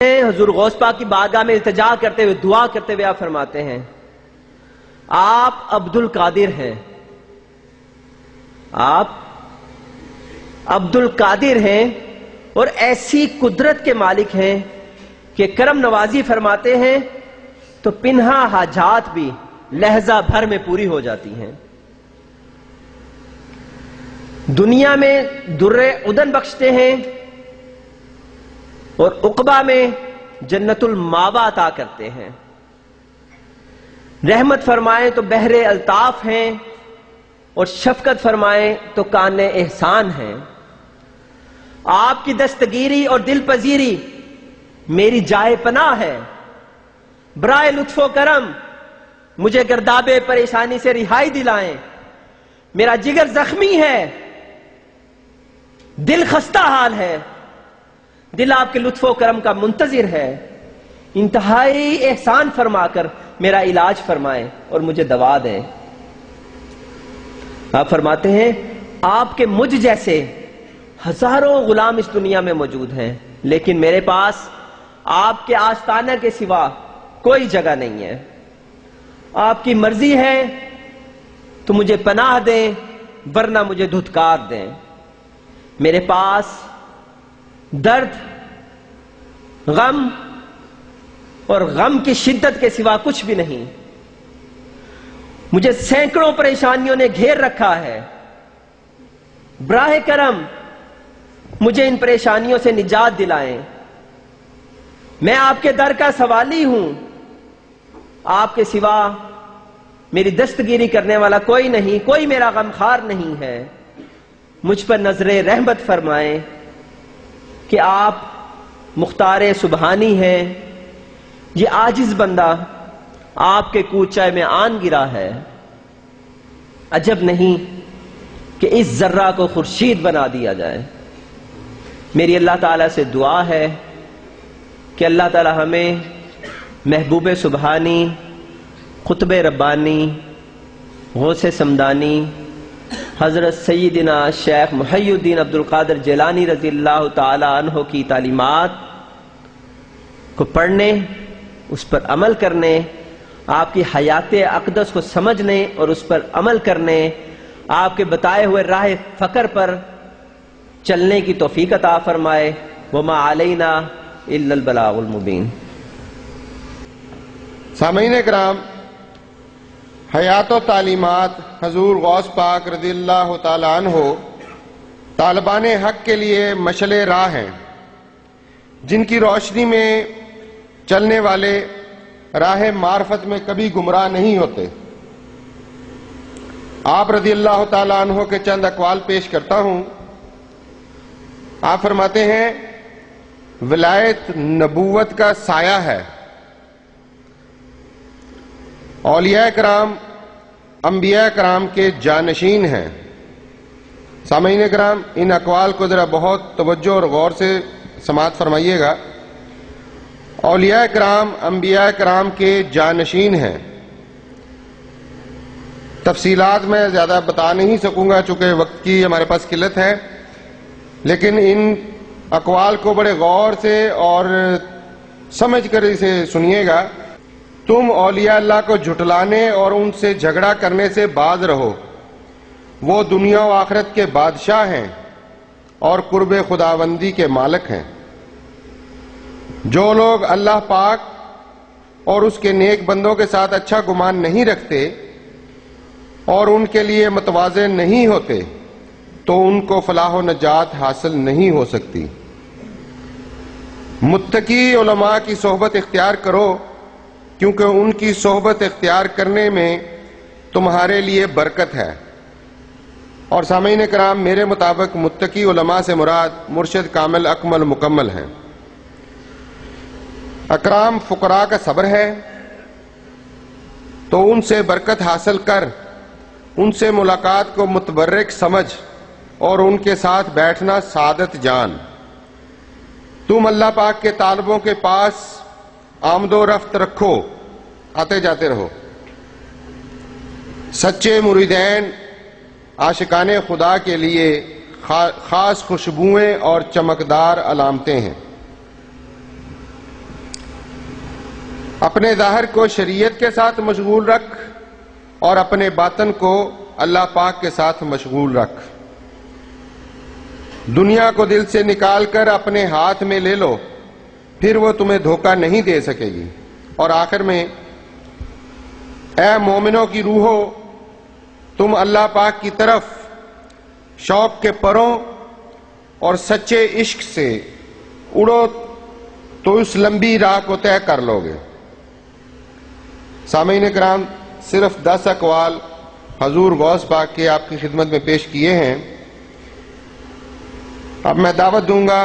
हजूर गौसपा की बारगाह में इल्तजा करते हुए, दुआ करते हुए आप फरमाते हैं, आप अब्दुल कादिर हैं। आप अब्दुल कादिर हैं और ऐसी कुदरत के मालिक हैं कि करम नवाजी फरमाते हैं तो पिन्हा हाजात भी लहजा भर में पूरी हो जाती हैं। दुनिया में दुर्रे उदन बख्शते हैं और उकबा में जन्नतुल मावा अता करते हैं। रहमत फरमाएँ तो बहरे अल्ताफ हैं और शफकत फरमाएँ तो कान एहसान हैं। आपकी दस्तगीरी और दिल पजीरी मेरी जाए पनाह है। ब्राए लुत्फो करम, मुझे गर्दाबे परेशानी से रिहाई दिलाएँ। मेरा जिगर जख्मी है, दिल खस्ता हाल है। दिल आपके लुत्फो करम का मुंतजिर है। इंतहाई एहसान फरमाकर मेरा इलाज फरमाए और मुझे दवा दें। आप फरमाते हैं, आपके मुझ जैसे हज़ारों गुलाम इस दुनिया में मौजूद हैं, लेकिन मेरे पास आपके आस्थाना के सिवा कोई जगह नहीं है। आपकी मर्ज़ी है तो मुझे पनाह दें, वरना मुझे धुतकार दें। मेरे पास दर्द, गम और गम की शिद्दत के सिवा कुछ भी नहीं। मुझे सैकड़ों परेशानियों ने घेर रखा है। ब्राह करम, मुझे इन परेशानियों से निजात दिलाएँ। मैं आपके दर का सवाली हूँ। आपके सिवा मेरी दस्तगिरी करने वाला कोई नहीं, कोई मेरा गमखार नहीं है। मुझ पर नज़र रहमत फरमाएँ। कि आप मुख्तार सुबहानी हैं। ये आजिज बंदा आपके कूचाए में आन गिरा है। अजब नहीं कि इस जर्रा को खुर्शीद बना दिया जाए। मेरी अल्लाह ताला से दुआ है कि अल्लाह ताला हमें महबूब सुबहानी, खुतब रब्बानी, गौसे समदानी हज़रत सईदिना शेख मुहैद्दीन अब्दुल कादर जेलानी रज़ी अल्लाह तहों की तालीमत को पढ़ने, उस पर अमल करने, आपकी हयात अकदस को समझने और उस पर अमल करने, आपके बताए हुए राह फकर पर चलने की तोफीक अता फरमाए, वमा आलना इल्लबलामुबीन सामीन कराम हयात तालीमत हजूर गौस पाक रदी हो तालिबान हक के लिए मशल राह हैं, जिनकी रोशनी में चलने वाले राह मार्फत में कभी गुमराह नहीं होते। आप रदी अल्लाह तहो के चंद अकवाल पेश करता हूँ। आप फरमाते हैं, विलायत नबूवत का साया है। औलिया कराम अम्बिया कराम के जानशीन हैं। सामीन कराम इन अकवाल को जरा बहुत तवज्जो और गौर से समात फरमाइएगा। औलिया कराम अम्बिया कराम के जानशीन हैं। तफसीलात में ज़्यादा बता नहीं सकूँगा चूँकि वक्त की हमारे पास किल्लत है, लेकिन इन अकवाल को बड़े गौर से और समझ कर इसे सुनिएगा। तुम औलिया अल्लाह को झुटलाने और उनसे झगड़ा करने से बाज रहो। वो दुनिया व आखरत के बादशाह हैं और कुर्ब खुदाबंदी के मालक हैं। जो लोग अल्लाह पाक और उसके नेक बंदों के साथ अच्छा गुमान नहीं रखते और उनके लिए मतवाजे नहीं होते तो उनको फलाह नजात हासिल नहीं हो सकती। मुत्तकी उलमा की सोहबत इख्तियार करो क्योंकि उनकी सोहबत इख्तियार करने में तुम्हारे लिए बरकत है। और सामीन कराम मेरे मुताबिक मुत्तकी उलमा से मुराद मुर्शद कामिल अकमल मुकम्मल हैं। अकराम फुकरा का सब्र है तो उनसे बरकत हासिल कर, उनसे मुलाकात को मुतबरक समझ और उनके साथ बैठना सादत जान। तुम अल्लाह पाक के तालबों के पास आमदो रफ्त रखो, आते जाते रहो। सच्चे मुरीदैन, आशिकान खुदा के लिए खास खुशबुएँ और चमकदार अलामतें हैं। अपने ज़ाहिर को शरीयत के साथ मशगूल रख और अपने बातन को अल्लाह पाक के साथ मशगूल रख। दुनिया को दिल से निकाल कर अपने हाथ में ले लो। फिर वो तुम्हें धोखा नहीं दे सकेगी। और आखिर में ए मोमिनों की रूहो, तुम अल्लाह पाक की तरफ़, शौक के परों और सच्चे इश्क से उड़ो तो उस लंबी राह को तय कर लोगे। सामीन कराम सिर्फ़ दस अकवाल हजूर गौस पाक के आपकी खिदमत में पेश किए हैं। अब मैं दावत दूँगा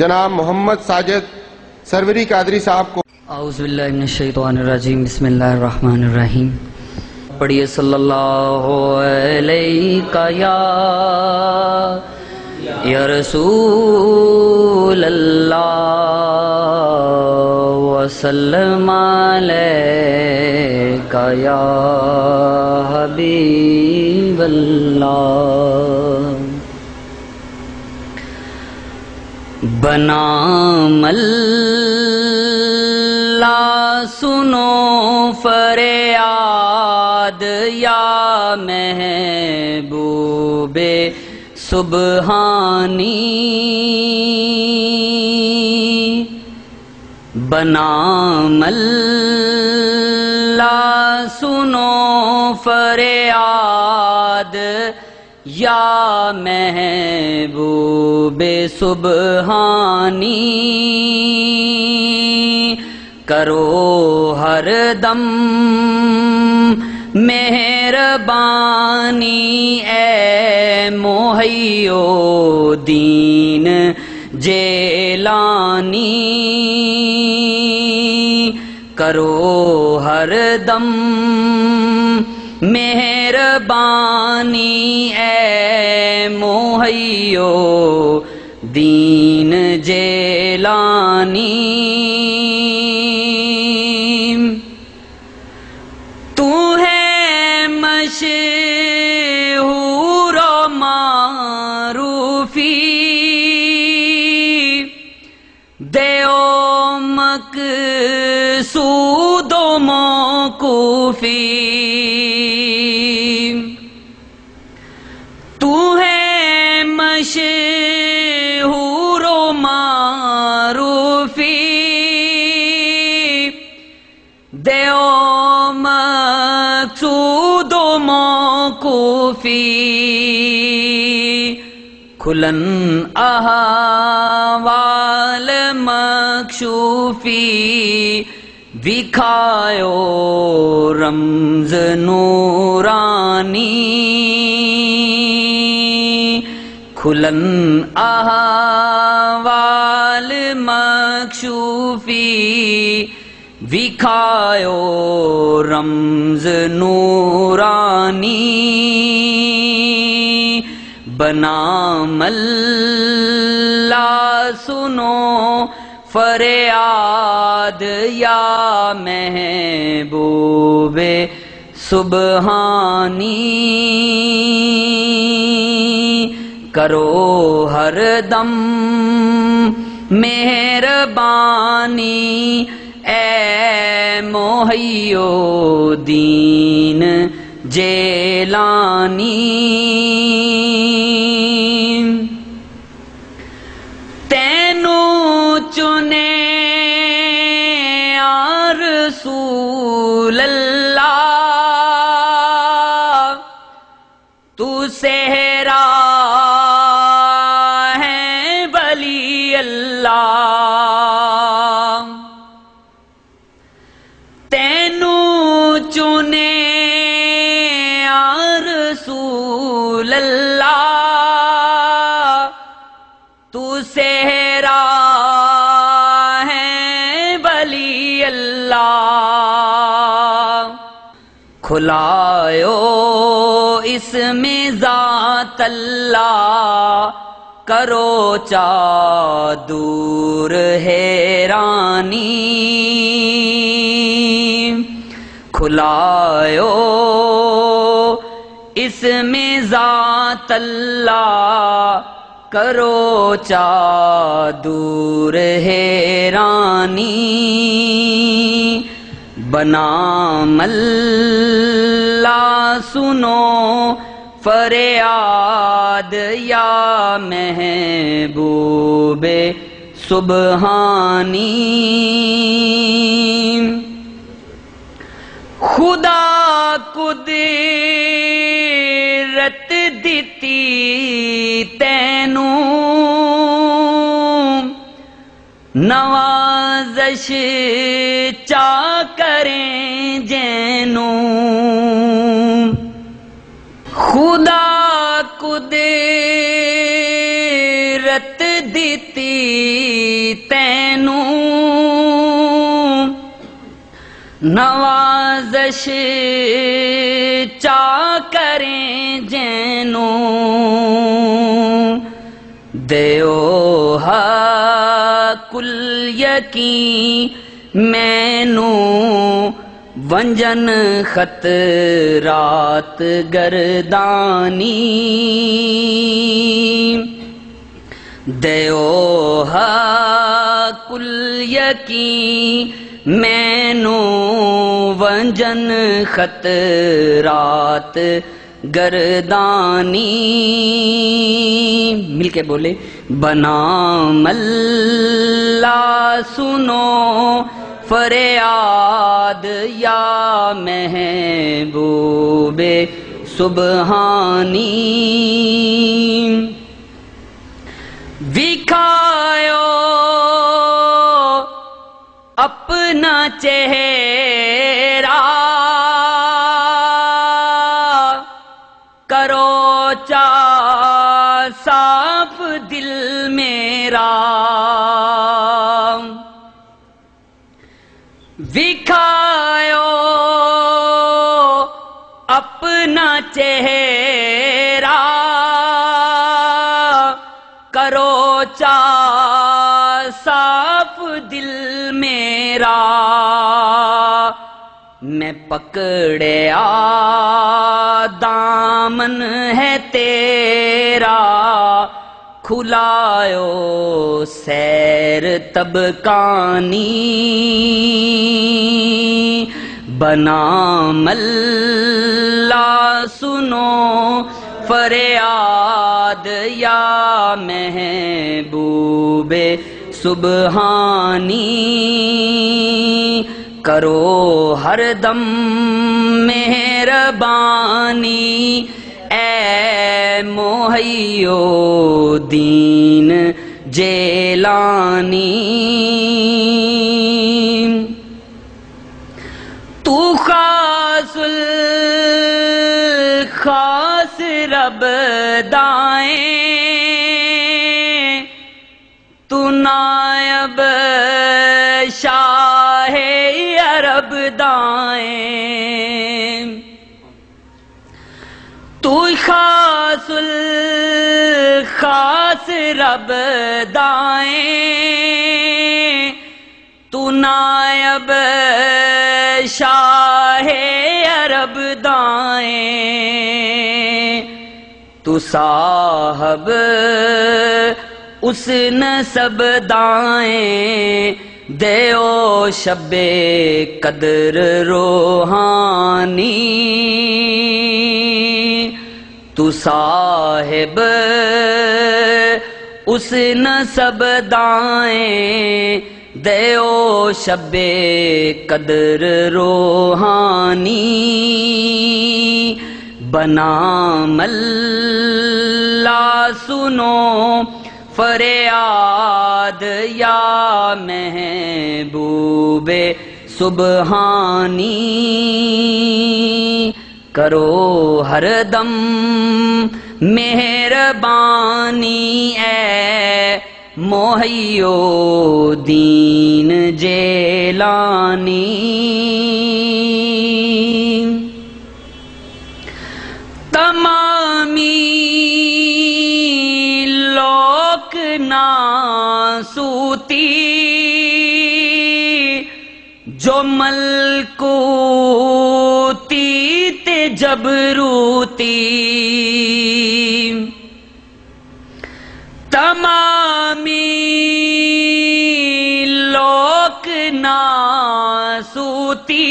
जनाब मोहम्मद साजिद सरवरी कादरी साहब को बिस्मिल्लाहिर्रहमानिर्रहीम पढ़िए सल्लल्लाहु अलैहि या रसूल अल्लाह वसल्लम अलैका या अल्लाह बना मल्ला सुनो फरियाद या महबूबे सुबहानी। बना मल्ला सुनो फरियाद या महबूबे सुबहानी करो हर दम मेहरबानी ए मोहयो दीन जेलानी करो हर दम मेहरबानी ए मोहयो दीन जेलानी। तू है मशहूर मारूफी। देओ मक सूदो मौकूफी। मौकूफी खुलन अहवाल मकशूफी विखायो रमज नूरानी। खुलन अहवाल मकशूफी विखायो रमज नूरानी। बना मल्ला सुनो फरियाद या महबूबे सुबहानी। करो हर दम मेहरबानी। ए मोहियो दीन जेलानी। तेनू चुने आर सूल्ला खुलायो। इसमें जात अल्लाह करो चा दूर हैरानी खुलायो। इसमें जात अल्लाह करो चा दूर है बनामल्ला सुनो फरियाद या महबूबे सुबहानी। खुदा कुदरत दिती तैनू। नवा गर्दश चा करें जैनो। खुदा कुदरत दीती तैनू। नवाजश चा करें जैनो। दे कुल यकी मैनू वंजन खत रात गरदानी। दयो हा कुल यकी मैनू वंजन खत रात गरदानी। मिलके बोले बना मल्ला सुनो फरियाद या महबूबे सुबहानी। विखायो अपना चेहरा मेरा। विखायो अपना चेहरा। करो साफ़ दिल मेरा। मैं पकड़या दामन है तेरा। खुलायो सैर तबकानी बना मल्ला सुनो फरियाद या महबूबे सुबहानी। करो हरदम मेहरबानी। ए मोहयो दीन जेलानी। तू खासुल खास रब तू खास रब दाए। तू नायब शाह अरब दाए। तू साहब उस नसब दाए। देओ शबे कदर रोहानी। तू साहिब, उस नसब दाए दयो शबे कदर रोहानी। बना मल्ला सुनो फरियाद, या महबूबे सुबहानी। करो हरदम मेहरबानी ए मोहियो दीन जेलानी। तमामी ते जबरूती तमामी लोक ना सूती।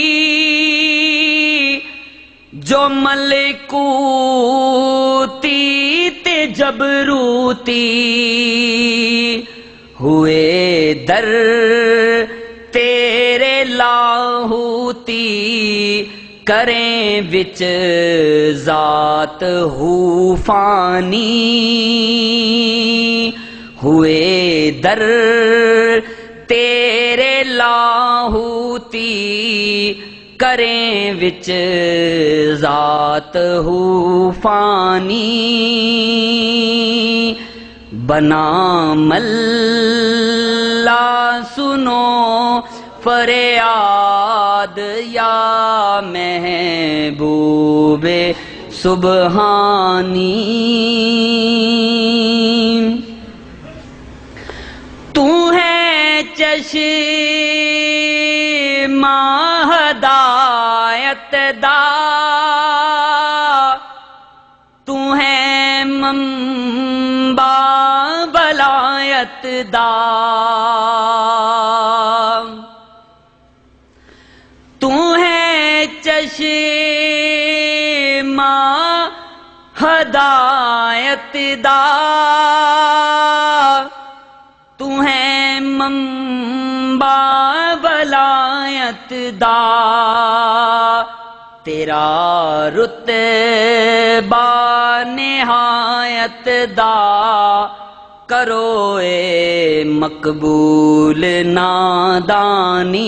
जो मलकूती ते जबरूती हुए दर तेरे लाहूती। करें विच जात हूफानी। हुए दर तेरे लाहूती करें विच जात हूफानी। बना मल्ला सुनो फरियाद या महबूबे सुबहानी। तू है चश्मा हदायत दा। तू है मंबा बलायत दा। हदायत दा तू है मंबा बलायत दा तेरा रुतबा निहायत दा करो ए मकबूल नादानी।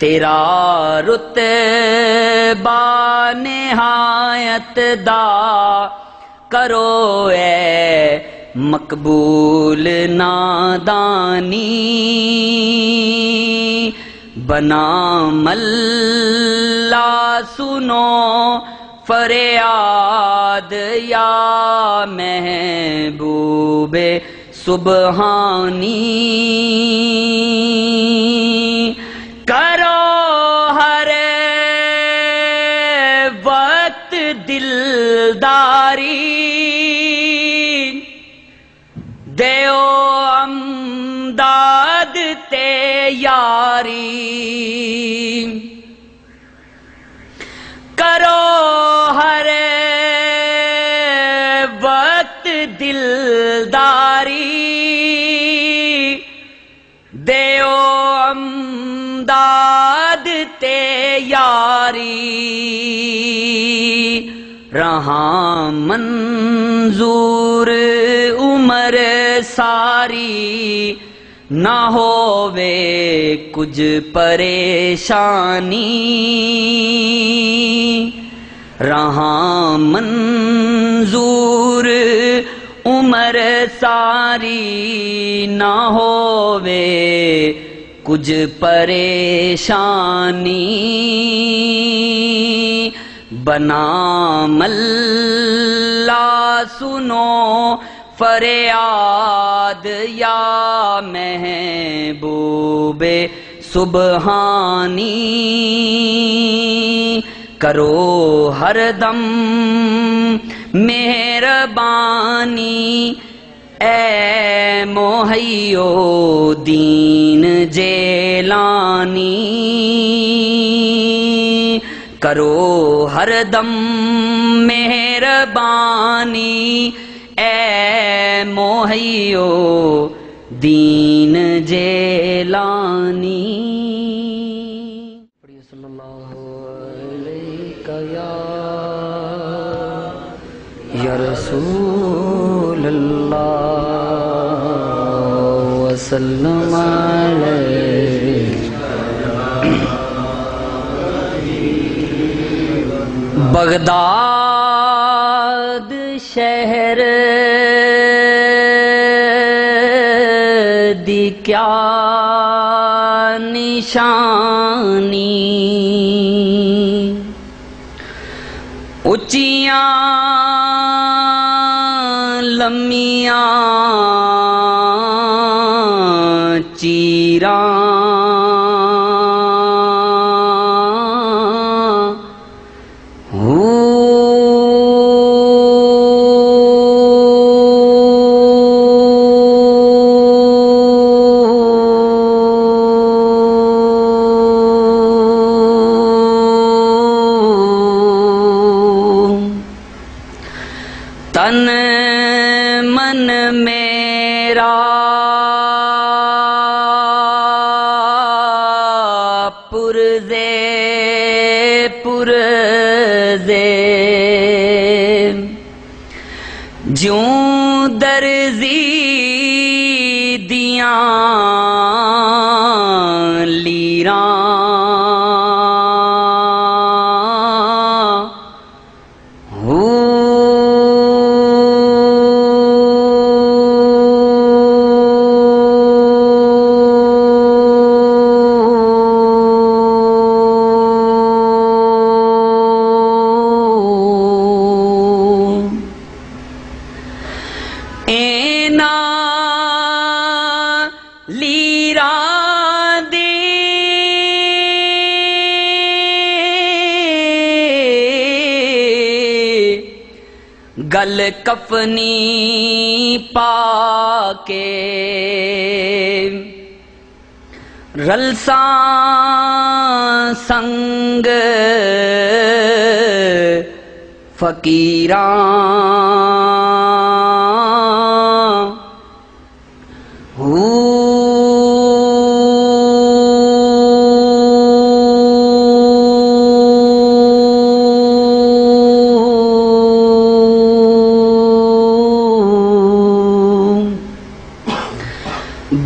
तेरा रुतबा निहायत दा करो ए मकबूल नादानी। बना मल्ला सुनो फरियाद या महबूबे सुबहानी। दिलदारी देओ अमदाद ते यारी करो हर वक्त दिलदारी देओ अमदाद ते यारी रहा मंजूर, उमर सारी। ना होवे कुछ परेशानी। रहा मंजूर, उमर सारी। ना होवे कुछ परेशानी। बना मल्ला सुनो फरियाद या महबूबे सुबहानी। करो हरदम मेहरबानी ए मोहयो दीन जेलानी। करो हरदम मेहरबानी। ए मोहयो दीन जेलानी। रसूल वसल्लम बगदाद शहर दी क्या निशानी। उचियाँ लम्मियाँ चीरां एना लीरा दे। गल कफनी पाके। रलसा संग फकीरा।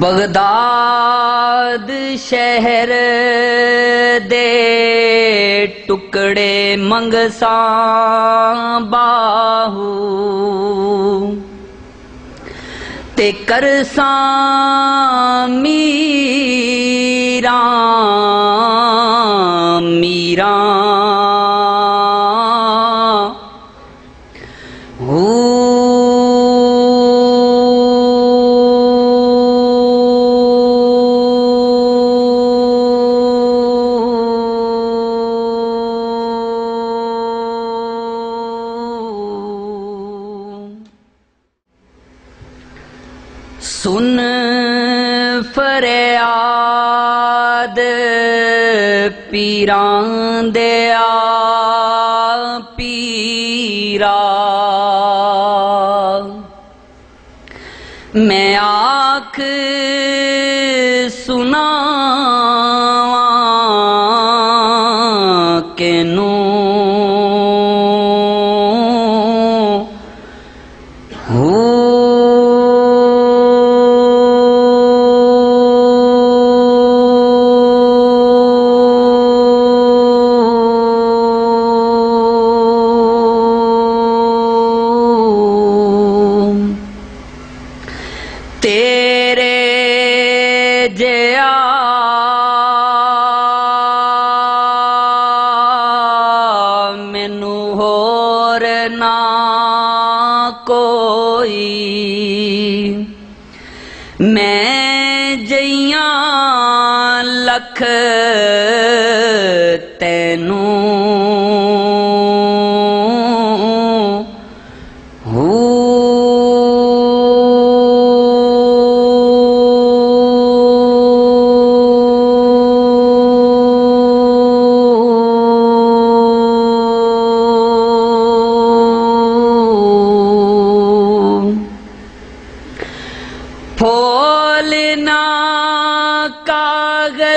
बगदाद शहर दे टुकड़े मंगसा बाहू ते करसा मीरा मीरा दिया पीरा। मैं आख सुना केनू तेरे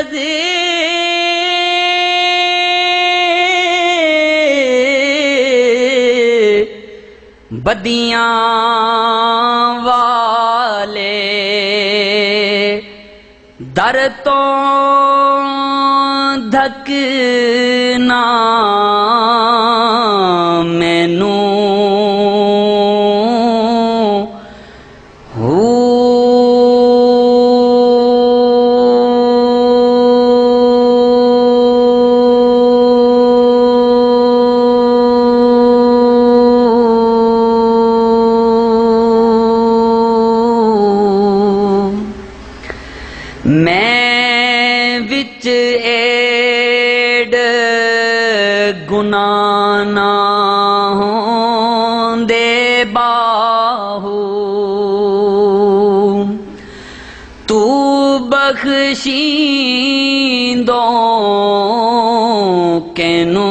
कागज़ बदिया वाले दर तो धकना बाहू। तू बख्शी दो कैनू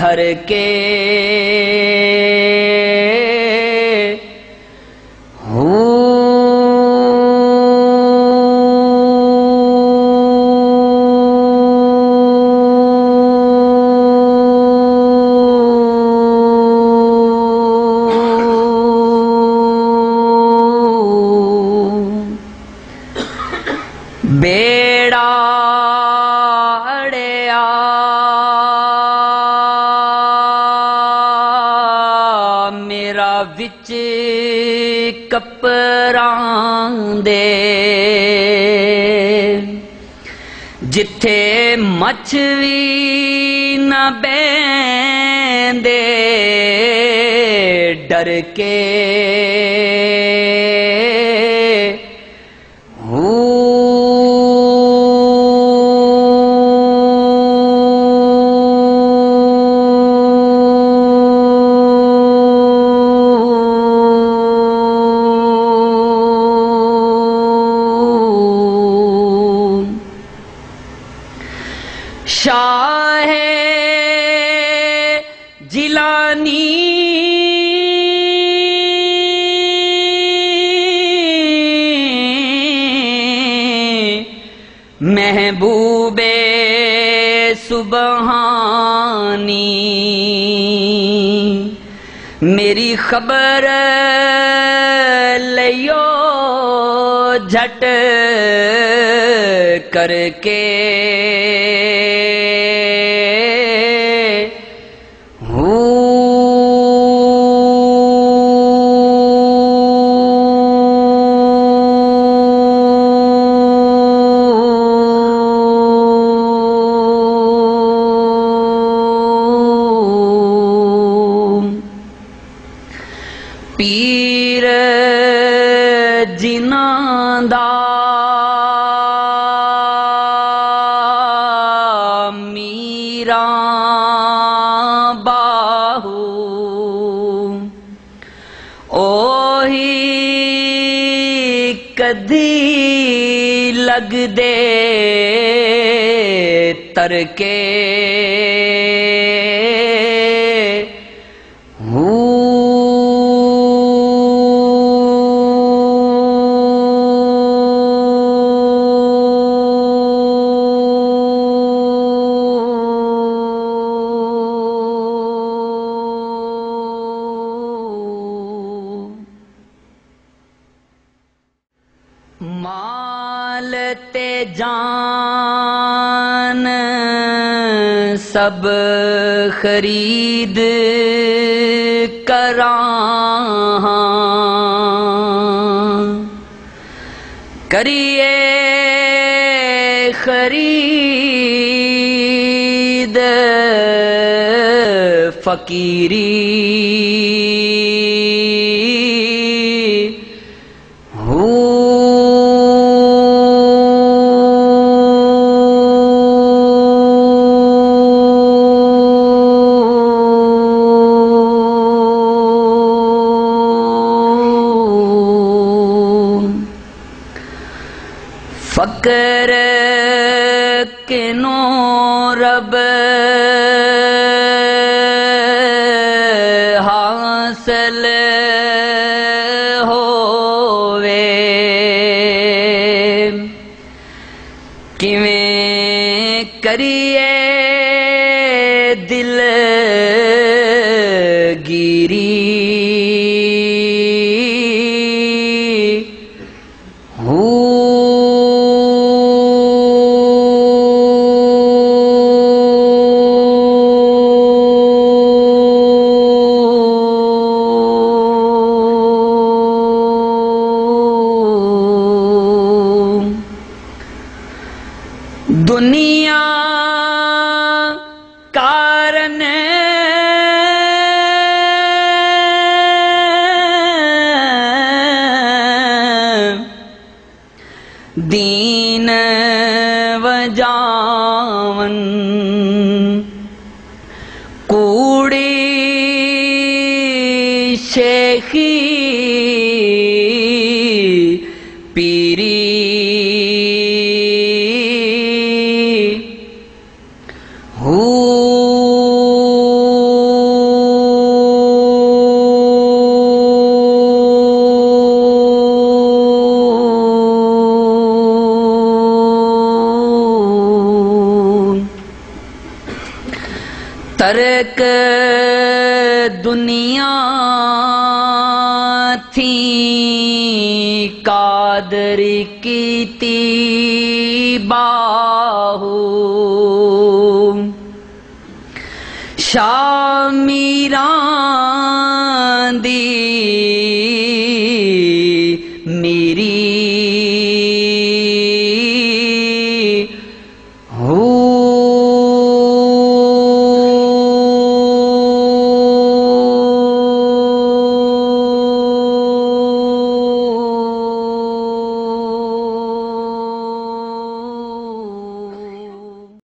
धर के मछली न बेंदे डर के सुबहानी। मेरी खबर लियो झट करके। ਪੀਰ ਜਿਨ੍ਹਾਂ ਦਾ ਮੀਰਾਂ ਬਾਹੂ ਉਹੀ ਕਦੀ ਲੱਗਦੇ ਤਰਕੇ सब खरीद करा। करिए खरीद फकीरी। दिल तरक दुनिया थी कादर की ती बाहू 瞧